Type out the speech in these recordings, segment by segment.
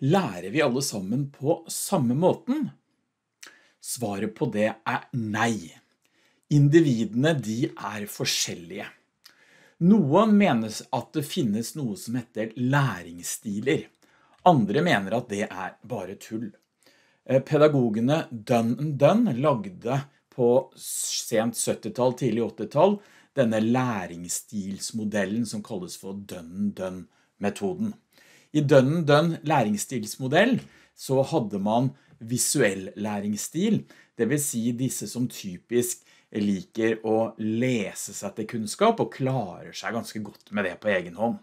Lærer vi alle sammen på samme måten? Svaret på det er nei. Individene de er forskjellige. Noen mener at det finnes noe som heter læringsstiler. Andre mener at det er bare tull. Eh, pedagogene Dunn Dunn lagde på sent 70-tall, tidlig 80-tall denne læringsstilsmodellen som kalles for Dunn Dunn-metoden. I dønn-dønn læringsstilsmodell så hadde man visuell læringsstil, det vil si disse som typisk liker å lese seg til kunnskap og klarer seg ganske godt med det på egen hånd.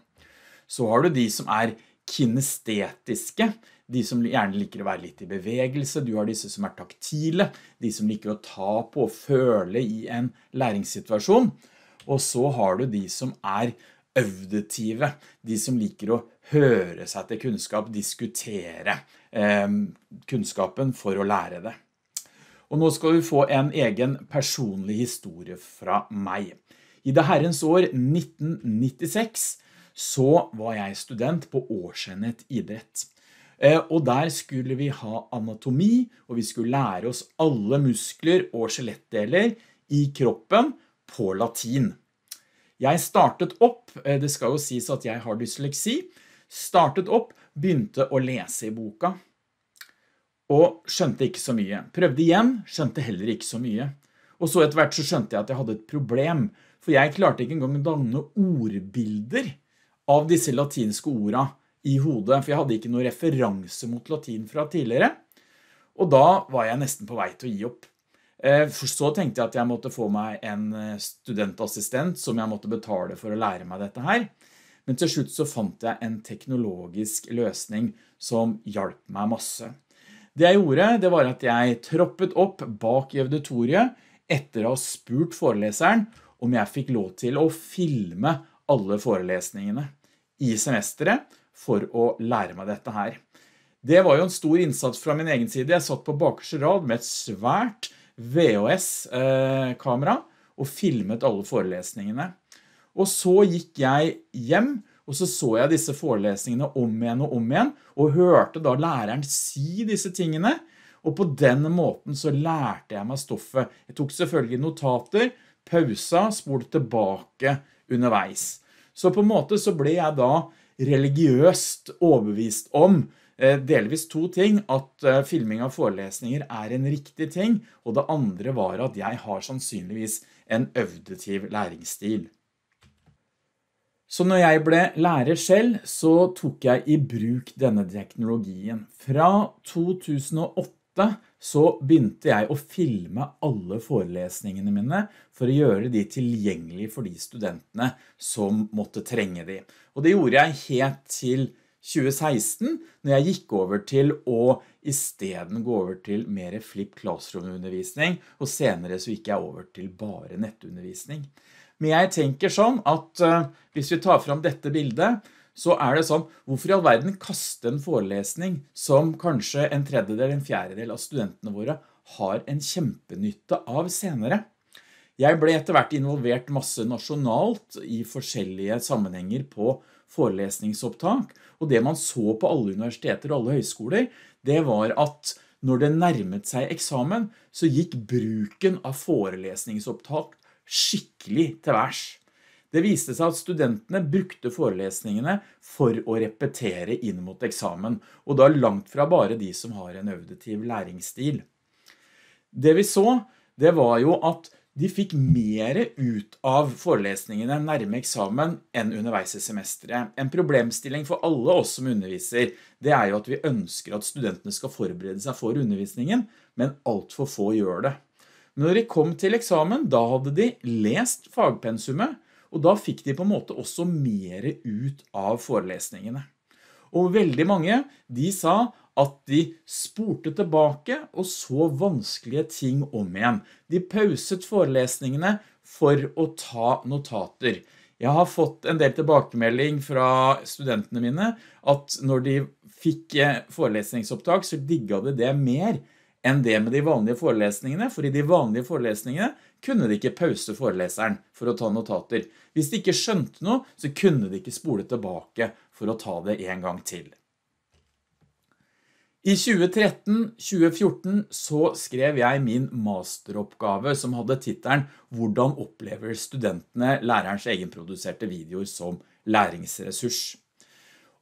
Så har du de som er kinestetiske, de som gjerne liker å være litt i bevegelse, du har disse som er taktile, de som liker å ta på og føle i en læringssituasjon, og så har du de som er auditive, de som liker å høre seg til kunnskap, diskutere eh, kunnskapen for å lære det. Og nå skal vi få en egen personlig historie fra meg. I det herrens år 1996 så var jeg student på årsenhet idrett. Eh, og der skulle vi ha anatomi, og vi skulle lære oss alle muskler og skjelettdeler i kroppen på latin. Jeg startet opp, eh, det skal jo sies at jeg har dysleksi, startet opp, begynte å lese i boka, og skjønte ikke så mye. Prøvde igjen, skjønte heller ikke så mye. Og så etter hvert så skjønte jeg at jeg hadde et problem, for jeg klarte ikke engang å danne ordbilder av disse latinske ordene i hodet, for jeg hadde ikke noen referanse mot latin fra tidligere. Og da var jeg nesten på vei til å gi opp. Eh, så tenkte jeg at jeg måtte få meg en eh, studentassistent som jeg måtte betale for å lære meg dette her. Men til slutt så fant jeg en teknologisk løsning som hjalp meg masse. Det jeg gjorde, det var at jeg troppet opp bak i auditoriet etter å ha spurt foreleseren om jeg fikk lov til å filme alle forelesningene i semesteret for å lære meg dette her. Det var jo en stor innsats fra min egen side. Jeg satt på bakerste rad med et svært VHS-kamera og filmet alle forelesningene. Og så gikk jeg hjem, og så så jeg disse forelesningene om igjen og om igjen, og hørte da læreren si disse tingene, og på den måten så lærte jeg meg stoffet. Jeg tok selvfølgelig notater, pausa, spolte tilbake underveis. Så på en måte så ble jeg da religiøst overbevist om Eh, delvis to ting, at eh, filming av forelesninger er en riktig ting, og det andre var at jeg har sannsynligvis en auditiv læringsstil. Så når jeg ble lærer selv, så tok jeg i bruk denne teknologien. Fra 2008 så begynte jeg å filme alle forelesningene mine for å gjøre de tilgjengelige for de studentene som måtte trenge de. Og det gjorde jeg helt til 2016, når jeg gikk over til å i stedet gå over til mer flip classroom-undervisning, og senere så gikk jeg over til bare nettundervisning. Men jeg tenker sånn at uh, hvis vi tar fram dette bildet, så er det sånn, hvorfor i all verden kaste en forelesning som kanskje en tredjedel, en fjerdedel av studentene våre har en kjempenytte av senere? Jeg ble etter hvert involvert masse nasjonalt i forskjellige sammenhenger på forelesningsopptak, og det man så på alle universiteter og alle høyskoler, det var at når det nærmet seg eksamen, så gikk bruken av forelesningsopptak skikkelig til værs. Det viste seg at studentene brukte forelesningene for å repetere inn mot eksamen, og da langt fra bare de som har en auditiv læringsstil. Det vi så, det var jo at de fikk mer ut av forelesningene nærme eksamen enn underveis i semesteret. En problemstilling for alle oss som underviser, det er jo at vi ønsker at studentene skal forberede seg for undervisningen, men alt for få gjør det. Når de kom til eksamen, da hadde de lest fagpensumet, og da fikk de på en måte også mer ut av forelesningene. Og veldig mange, de sa at de spurte tilbake og så vanskelige ting om igjen. De pauset forelesningene for å ta notater. Jeg har fått en del tilbakemelding fra studentene mine at når de fikk eh, forelesningsopptak så digget de det mer enn det med de vanlige forelesningene, for i de vanlige forelesningene kunne de ikke pause foreleseren for å ta notater. Hvis de ikke skjønte noe, så kunne de ikke spole tilbake for å ta det en gang til. I 2013-2014 så skrev jeg min masteroppgave som hadde tittelen «Hvordan opplever studentene lærerens egenproduserte videoer som læringsressurs?»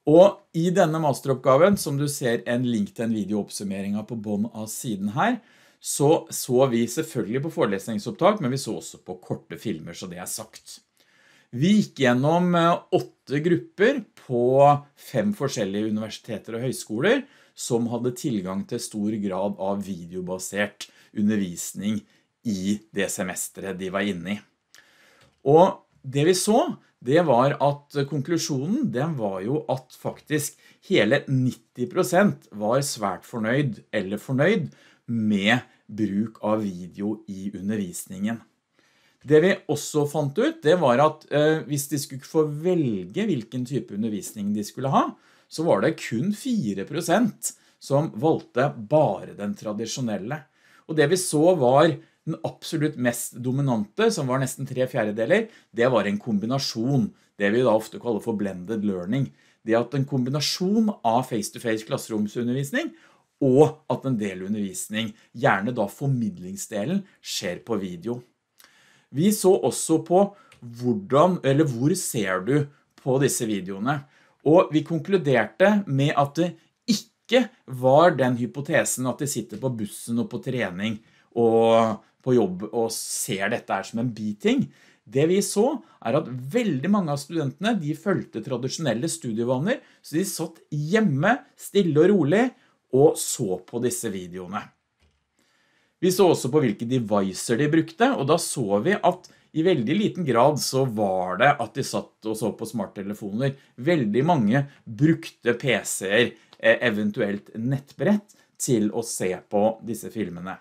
Og i denne masteroppgaven, som du ser en link til en videooppsummering på bånd av siden her, så så vi selvfølgelig på forelesningsopptak, men vi så også på korte filmer, så det er sagt. Vi gikk gjennom eh, åtte grupper på fem forskjellige universiteter og høyskoler, som hadde tilgang til stor grad av videobasert undervisning i det semesteret de var inne i. Og det vi så, det var at konklusjonen, den var jo at faktisk hele 90% var svært fornøyd eller fornøyd med bruk av video i undervisningen. Det vi også fant ut, det var at eh, hvis de skulle få velge hvilken type undervisning de skulle ha, så var det kun 4% som valgte bare den tradisjonelle. Og det vi så var den absolutt mest dominante, som var nesten tre fjerdedeler, det var en kombinasjon, det vi da ofte kaller for blended learning. Det at en kombinasjon av face-to-face -face klasseromsundervisning og at en del undervisning, gjerne da formidlingsdelen, skjer på video. Vi så også på hvordan, eller hvor ser du på disse videoene? Og vi konkluderte med at det ikke var den hypotesen at de sitter på bussen og på trening og på jobb og ser dette her som en biting. Det vi så er at veldig mange av studentene de følte tradisjonelle studievaner, så de satt hjemme stille og rolig og så på disse videoene. Vi så også på hvilke devices de brukte, og da så vi at i veldig liten grad så var det at de satt og så på smarttelefoner. Veldig mange brukte PC-er, eh, eventuelt nettbrett, til å se på disse filmene.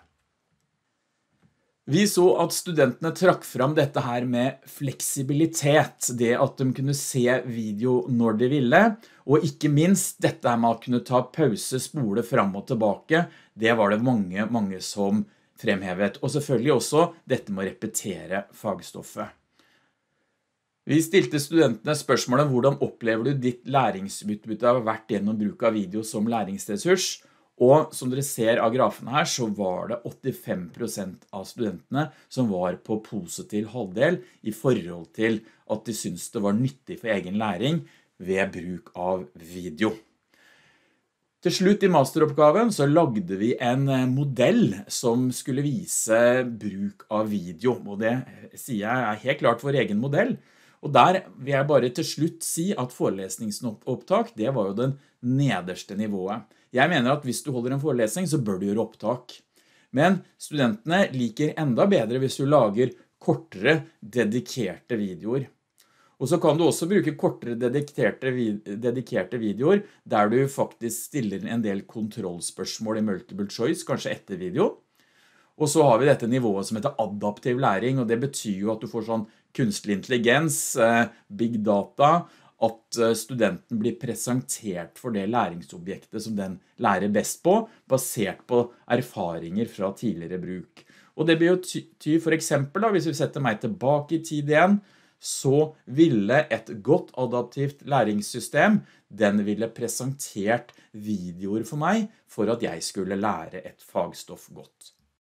Vi så at studentene trakk fram dette her med fleksibilitet, det at de kunne se video når de ville, og ikke minst dette med å kunne ta pause, spole frem og tilbake, det var det mange, mange som fremhevet. Og selvfølgelig også dette med å repetere fagstoffet. Vi stilte studentene spørsmålet hvordan opplever du ditt læringsutbytte av vært gjennom bruk av video som læringsressurs? Og som dere ser av grafen her, så var det 85% av studentene som var på positiv halvdel i forhold til at de syntes det var nyttig for egen læring ved bruk av video. Til slutt i masteroppgaven så lagde vi en eh, modell som skulle vise bruk av video, og det sier jeg er helt klart vår egen modell. Og der vil jeg bare til slutt si at forelesningsopptak, det var jo den nederste nivået. Jeg mener at hvis du holder en forelesning, så bør du gjøre opptak. Men studentene liker enda bedre hvis du lager kortere, dedikerte videoer. Og så kan du også bruke kortere dedikerte videoer der du faktisk stiller en del kontrollspørsmål i multiple choice, kanskje etter video. Og så har vi dette nivået som heter adaptiv læring, og det betyr jo at du får sånn kunstig intelligens, eh, big data, at eh, studenten blir presentert for det læringsobjektet som den lærer best på, basert på erfaringer fra tidligere bruk. Og det betyr for eksempel, da, hvis vi setter meg tilbake i tid igjen, så ville et godt adaptivt læringssystem, den ville presentert videoer for meg for at jeg skulle lære et fagstoff godt.